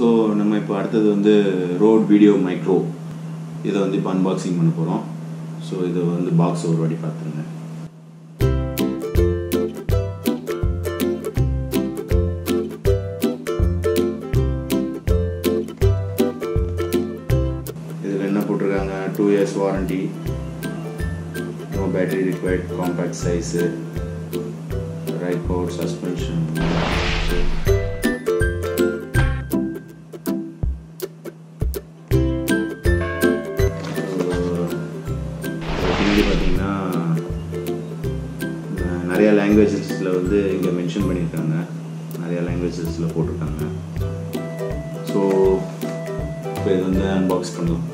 So நம்ம இப்போ அடுத்தது வந்து ரோட் வீடியோ மைக்ரோ இதை வந்து இப்போ அன்பாக்சிங் பண்ண போகிறோம் ஸோ இதை வந்து பாக்ஸ் ஒரு வாட்டி பார்த்துருங்க. இதில் என்ன போட்டிருக்காங்க? Two years warranty no battery required compact size right power suspension so இப்போ இது வந்து அன்பாக்ஸ் பண்ணலாம்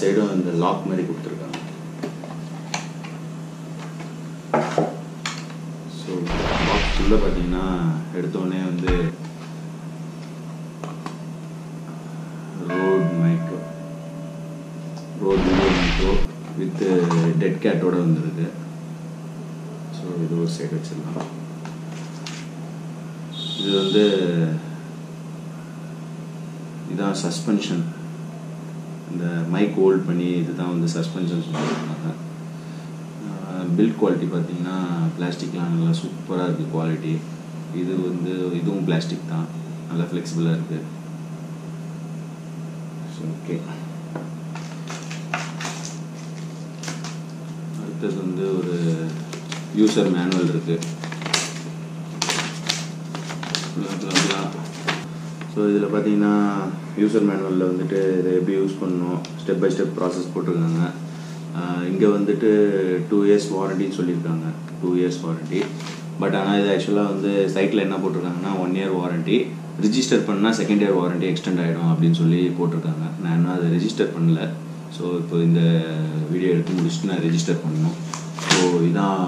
சைடும் இந்த லாக் மாதிரி கொடுத்துருக்காங்க. ஸோ லாக் உள்ள பார்த்தீங்கன்னா எடுத்தோடனே வந்து Rode micro Rode micro with dead கேட்டோட வந்துருக்கு. ஸோ இது ஒரு சைடு வச்சிடலாம். இது வந்து இதான் சஸ்பென்ஷன் இந்த மைக் ஹோல்ட் பண்ணி இதுதான் வந்து சஸ்பென்ஷன் சொல்லியிருந்தாங்க பில்ட் குவாலிட்டி பார்த்தீங்கன்னா பிளாஸ்டிக்லாம் நல்லா சூப்பராக இருக்குது குவாலிட்டி இது வந்து இதுவும் பிளாஸ்டிக் தான். நல்லா ஃப்ளெக்சிபிளாக இருக்குது ஓகே அடுத்தது வந்து ஒரு யூசர் மேனுவல் இருக்குது ஸோ இதில் பார்த்தீங்கன்னா யூசர் மேனுவலில் வந்துட்டு இதை எப்படி யூஸ் பண்ணணும்? ஸ்டெப் பை ஸ்டெப் ப்ராசஸ் போட்டிருக்காங்க. இங்கே வந்துட்டு டூ இயர்ஸ் வாரண்டின்னு சொல்லியிருக்காங்க. டூ இயர்ஸ் வாரண்டி பட் ஆனால் இது ஆக்சுவலாக வந்து சைட்டில் என்ன போட்டிருக்காங்கன்னா ஒன் இயர் வாரண்டி ரிஜிஸ்டர் பண்ணால் செகண்ட் இயர் வாரண்டி எக்ஸ்டெண்ட் ஆகிடும் அப்படின்னு சொல்லி போட்டிருக்காங்க. நான் இன்னும் அதை ரெஜிஸ்டர் பண்ணல. ஸோ இப்போ இந்த வீடியோ எடுத்து முடிச்சுட்டு நான் ரெஜிஸ்டர் பண்ணணும். ஸோ இதான்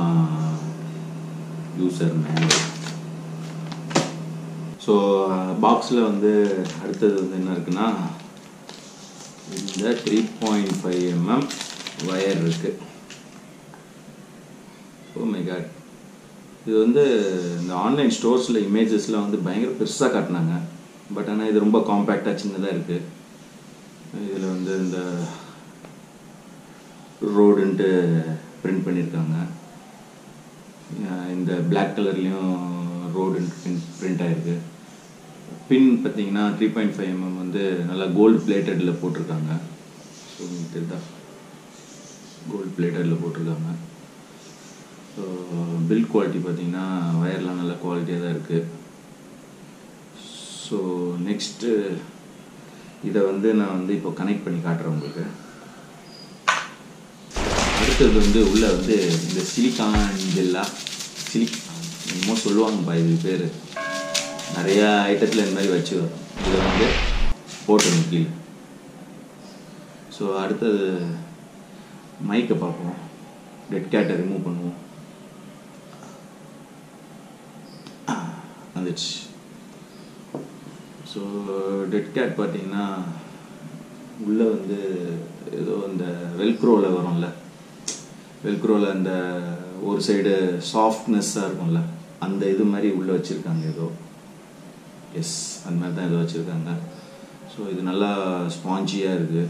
யூசர் மேனுவல் ஸோ பாக்ஸில் uh, வந்து அடுத்தது வந்து என்ன இருக்குன்னா இந்த three point five MM wire இருக்கு. ஓ மை காட் இது வந்து இந்த ஆன்லைன் ஸ்டோர்ஸில் இமேஜஸில் வந்து பயங்கர பெருசாக காட்டினாங்க. பட் ஆனால் இது ரொம்ப காம்பேக்டாக சின்னதாக இருக்குது இதில் வந்து இந்த ரோடுன்ட்டு பிரிண்ட் பண்ணியிருக்காங்க இந்த பிளாக் கலர்லேயும் ரோடுன்ட்டு பிரிண்ட் பிரிண்ட் ஆகிருக்கு பின் பார்த்தீங்கன்னா த்ரீ பாயிண்ட் ஃபைவ் எம்எம் வந்து நல்லா கோல்டு பிளேட்டடில் போட்டிருக்காங்க. ஸோ உங்களுக்கு தெரியுதா கோல்டு பிளேட்டடில் போட்டிருக்காங்க. ஸோ பில்ட் குவாலிட்டி பார்த்தீங்கன்னா வயர்லாம் நல்ல குவாலிட்டியாக தான் இருக்குது ஸோ நெக்ஸ்ட்டு இதை வந்து நான் வந்து இப்போ கனெக்ட் பண்ணி காட்டுறேன் உங்களுக்கு. அடுத்தது வந்து உள்ளே வந்து இந்த சிலிக்கான் ஜெல்லா சிலிக் என்னமோ சொல்லுவாங்கப்பா இது பேர். நிறையா ஐட்டத்தில் இந்த மாதிரி வச்சு வரும். இதை வந்து போட்டுருங்க கீழே. ஸோ அடுத்தது மைக்கை பார்ப்போம். டெட் கேட்டை ரிமூவ் பண்ணுவோம். வந்துச்சு ஸோ டெட் கேட் பார்த்தீங்கன்னா உள்ளே வந்து ஏதோ இந்த வெல்க்ரோவில் வரும்ல. வெல்க்ரோவில் அந்த ஒரு சைடு சாஃப்ட்னஸ்ஸாக இருக்கும்ல. அந்த இது மாதிரி உள்ளே வச்சுருக்காங்க ஏதோ. எஸ் அந்த மாதிரி தான் ஏதோ வச்சுருக்காங்க. ஸோ இது நல்லா ஸ்பாஞ்சியாக இருக்குது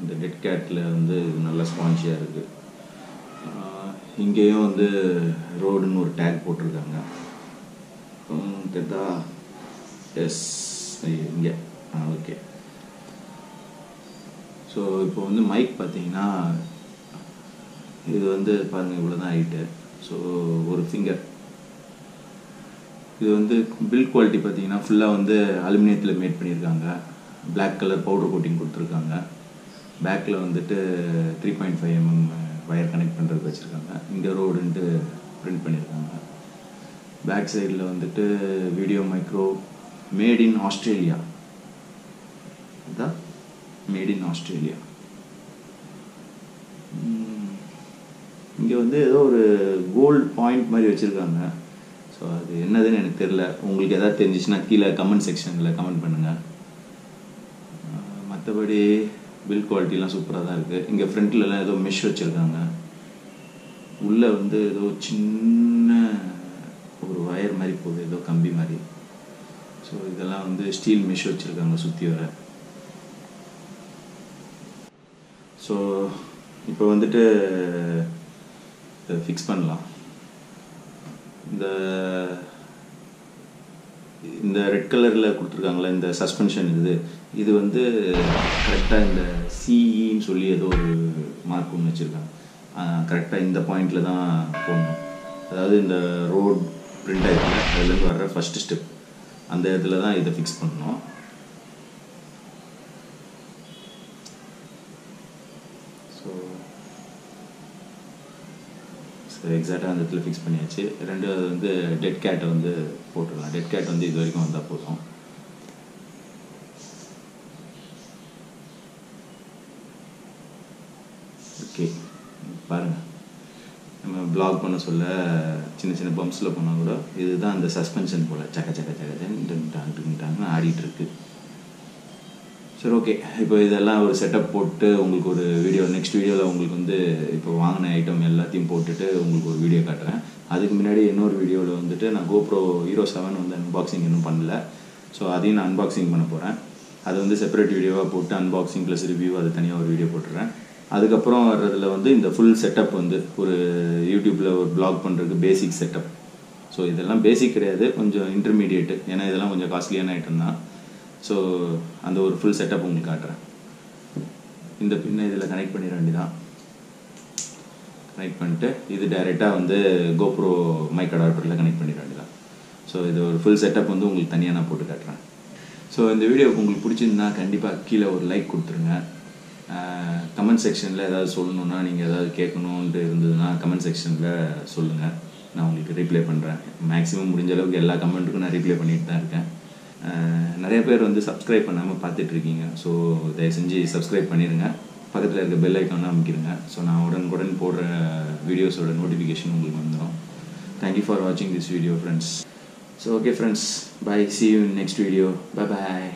இந்த டெட் கேட்டில் வந்து இது நல்லா ஸ்பாஞ்சியாக இருக்குது இங்கேயும் வந்து ரோடுன்னு ஒரு டேக் போட்டிருக்காங்க. தெரிதா எஸ் இங்கே. ஆ ஓகே ஸோ இப்போ வந்து மைக் பார்த்தீங்கன்னா இது வந்து பாருங்கள் இவ்வளோ தான் ஹைட்டு ஸோ ஒரு ஃபிங்கர் இது வந்து பில்ட் குவாலிட்டி பார்த்தீங்கன்னா ஃபுல்லாக வந்து அலுமினியத்தில் மேட் பண்ணியிருக்காங்க. பிளாக் கலர் பவுடர் கோட்டிங் கொடுத்துருக்காங்க. பேக்கில் வந்துட்டு three point five MM wire connect பண்ணுறதுக்கு வச்சுருக்காங்க. இங்கே ரோடுன்ட்டு பிரிண்ட் பண்ணியிருக்காங்க. பேக் சைடில் வந்துட்டு video micro made in Australia இதான் மேட் இன் ஆஸ்திரேலியா இங்கே வந்து ஏதோ ஒரு கோல்டு பாயிண்ட் மாதிரி வச்சுருக்காங்க. ஸோ அது என்னதுன்னு எனக்கு தெரில உங்களுக்கு எதாவது தெரிஞ்சிச்சுன்னா கீழே கமெண்ட் செக்ஷனில் கமெண்ட் பண்ணுங்கள் மற்றபடி பில் குவாலிட்டிலாம் சூப்பராக தான் இருக்குது இங்கே ஃப்ரண்ட்லலாம் ஏதோ மெஷ் வச்சுருக்காங்க. உள்ளே வந்து ஏதோ சின்ன ஒரு ஒயர் மாதிரி போகுது. ஏதோ கம்பி மாதிரி. ஸோ இதெல்லாம் வந்து ஸ்டீல் மெஷ் வச்சுருக்காங்க சுற்றி வர. ஸோ இப்போ வந்துட்டு ஃபிக்ஸ் பண்ணலாம். இந்த இந்த ரெட் கலரில் கொடுத்துருக்காங்களே இந்த சஸ்பென்ஷன் இது இது வந்து கரெக்டாக இந்த சிஇன்னு சொல்லி ஏதோ ஒரு மார்க் ஒன்று வச்சுருக்காங்க. கரெக்டாக இந்த பாயிண்டில் தான் போடணும். அதாவது இந்த ரோட் பிரிண்ட் ஆகிருக்குல்ல அதுலேருந்து வர்ற ஃபஸ்ட்டு ஸ்டெப் அந்த இடத்துல தான் இதை ஃபிக்ஸ் பண்ணணும். ஸோ எக்ஸாக்டாக அந்த இடத்துல ஃபிக்ஸ் பண்ணியாச்சு ரெண்டாவது வந்து டெட் கேட்டை வந்து போட்டுடலாம் டெட் கேட் வந்து இது வரைக்கும் வந்தால் போதும் ஓகே பாருங்கள் நம்ம பிளாக் பண்ண சொல்ல சின்ன சின்ன பம்ப்ஸில் போனால் கூட இதுதான் அந்த சஸ்பென்ஷன் போல் சக்க சக்க சக்க ஆடிட்டுருக்கு சரி ஓகே இப்போ இதெல்லாம் ஒரு செட்டப் போட்டு உங்களுக்கு ஒரு வீடியோ நெக்ஸ்ட் வீடியோவில் உங்களுக்கு வந்து இப்போ வாங்கின ஐட்டம் எல்லாத்தையும் போட்டுட்டு உங்களுக்கு ஒரு வீடியோ காட்டுறேன். அதுக்கு முன்னாடி இன்னொரு வீடியோவில் வந்துட்டு நான் கோப்ரோ ஹீரோ செவன் வந்து அன்பாக்சிங் இன்னும் பண்ணல. ஸோ அதையும் நான் அன்பாக்சிங் பண்ண போகிறேன் அது வந்து செப்பரேட் வீடியோவாக போட்டு அன்பாக்சிங் ப்ளஸ் ரிவ்யூ அது தனியாக ஒரு வீடியோ போட்டுறேன். அதுக்கப்புறம் வர்றதுல வந்து இந்த ஃபுல் செட்டப் வந்து ஒரு யூடியூப்பில் ஒரு பிளாக் பண்ணுறதுக்கு பேசிக் செட்டப் ஸோ இதெல்லாம் பேசிக் கிடையாது. கொஞ்சம் இன்டர்மீடியேட்டு ஏன்னா இதெல்லாம் கொஞ்சம் காஸ்ட்லியான ஐட்டம் தான். ஸோ அந்த ஒரு ஃபுல் செட்டப் உங்களுக்கு காட்டுறேன். இந்த பின்ன இதில் கனெக்ட் பண்ணிட வேண்டிதான் கனெக்ட் பண்ணிட்டு இது டைரெக்டாக வந்து கோப்ரோ மைக் அடாப்டரில் கனெக்ட் பண்ணிட வேண்டிதான் ஸோ இது ஒரு ஃபுல் செட்டப் வந்து உங்களுக்கு தனியாக நான் போட்டு காட்டுறேன். ஸோ இந்த வீடியோவுக்கு உங்களுக்கு பிடிச்சிருந்தா கண்டிப்பாக கீழே ஒரு லைக் கொடுத்துருங்க. கமெண்ட் செக்ஷனில் ஏதாவது சொல்லணுன்னா நீங்கள் ஏதாவது கேட்கணுன்ட்டு இருந்ததுன்னா கமெண்ட் செக்ஷனில் சொல்லுங்கள் நான் உங்களுக்கு ரிப்ளை பண்ணுறேன் மேக்ஸிமம் முடிஞ்ச அளவுக்கு எல்லா கமெண்ட்டுக்கும் நான் ரிப்ளை பண்ணிட்டு தான் இருக்கேன். நிறைய பேர் வந்து சப்ஸ்கிரைப் பண்ணாமல் பார்த்துட்ருக்கீங்க. ஸோ தயவு செஞ்சு சப்ஸ்கிரைப் பண்ணிடுங்க. பக்கத்தில் இருக்க பெல் ஐக்கான அமைக்கிடுங்க. ஸோ நான் உடனுக்குடன் போடுற வீடியோஸோட நோட்டிஃபிகேஷன் உங்களுக்கு வந்துடும் தேங்க்யூ ஃபார் வாட்சிங் this video friends so okay friends bye see you next video bye bye